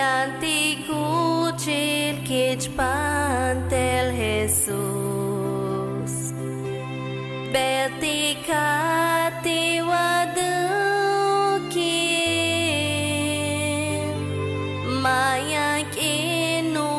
Yanti kuchil Jesus. Betikati wadukin Mayak inu